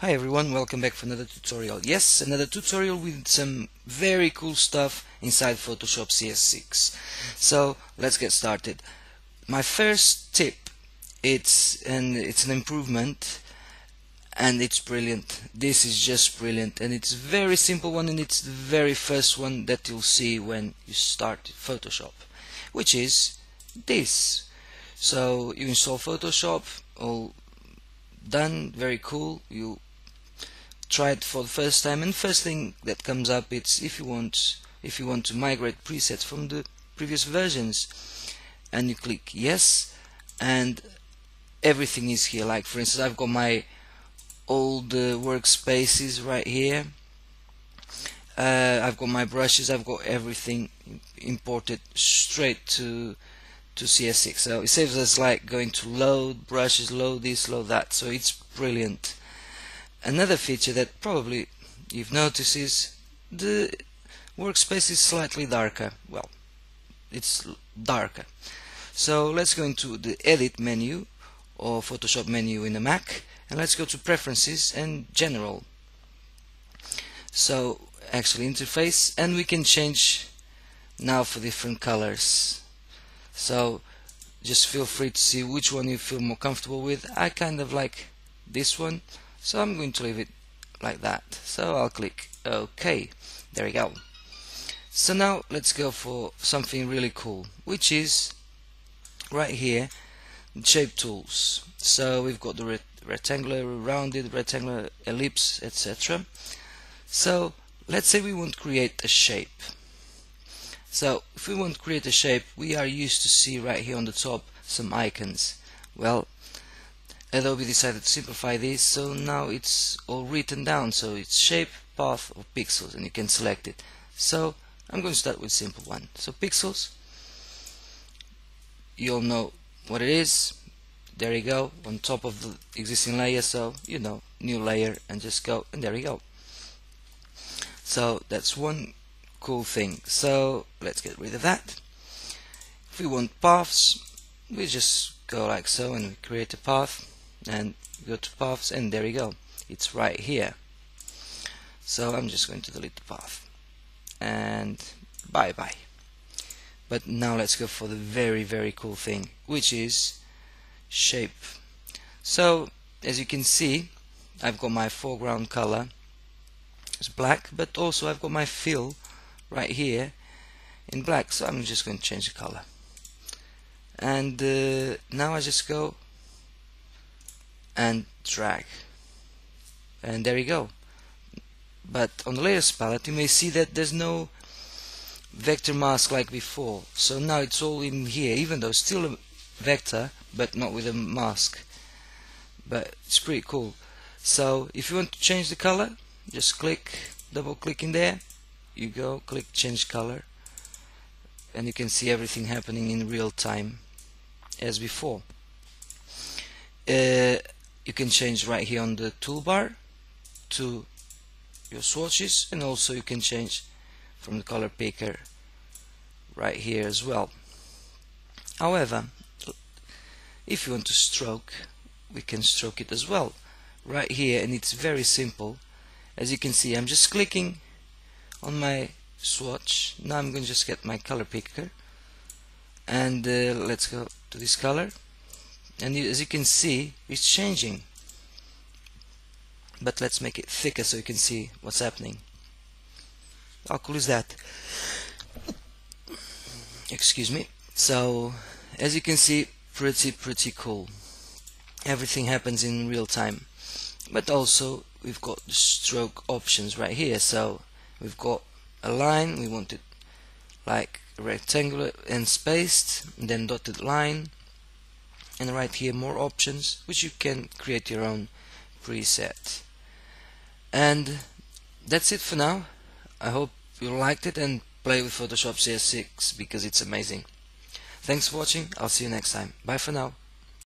Hi everyone, welcome back for another tutorial. Yes, another tutorial with some very cool stuff inside Photoshop CS6. So let's get started. My first tip, it's and it's an improvement and it's brilliant. This is just brilliant and it's very simple one and it's the very first one that you'll see when you start Photoshop, which is this. So you install Photoshop, all done, very cool. You try it for the first time and first thing that comes up it's if you want if you want to migrate presets from the previous versions and you click yes and everything is here. Like for instance I've got my old uh, workspaces right here. Uh, I've got my brushes I've got everything imported straight to to CS6 so it saves us like going to load brushes load this load that. So it's brilliant Another feature that probably you've noticed is the workspace is slightly darker. Well, it's darker. So let's go into the edit menu or Photoshop menu in the Mac and let's go to preferences and general. So actually interface and we can change now for different colors. So just feel free to see which one you feel more comfortable with. I kind of like this one so I'm going to leave it like that. So I'll click OK. There we go. So now let's go for something really cool which is right here shape tools. So we've got the rectangular rounded rectangular ellipse etc so let's say we want to create a shape. So if we want to create a shape we are used to see right here on the top some icons. Well Adobe decided to simplify this so now it's all written down. So it's shape, path or pixels and you can select it. So I'm going to start with simple one. So pixels you all know what it is. There you go on top of the existing layer. So you know new layer and just go and there you go. So that's one cool thing. So let's get rid of that. If we want paths we just go like so and we create a path and go to paths and there you go. It's right here. So I'm just going to delete the path. And bye bye but now let's go for the very very cool thing which is shape. So as you can see I've got my foreground color it's black but also I've got my fill right here in black. So I'm just going to change the color. And uh, now I just go and drag. And there you go. But on the layers palette you may see that there's no vector mask like before. So now it's all in here even though still a vector but not with a mask. But it's pretty cool. So if you want to change the color just click double click in there. You go click change color. And you can see everything happening in real time as before. Uh, you can change right here on the toolbar to your swatches and also you can change from the color picker right here as well. However if you want to stroke we can stroke it as well right here and it's very simple. As you can see I'm just clicking on my swatch. Now I'm going to just get my color picker and uh, let's go to this color and as you can see it's changing. But let's make it thicker so you can see what's happening. How cool is that? Excuse me. So as you can see pretty pretty cool. Everything happens in real time. But also we've got the stroke options right here. So we've got a line we want it like rectangular and spaced and then dotted line and right here more options which you can create your own preset. And that's it for now. I hope you liked it and play with Photoshop CS6 because it's amazing. Thanks for watching. I'll see you next time. Bye for now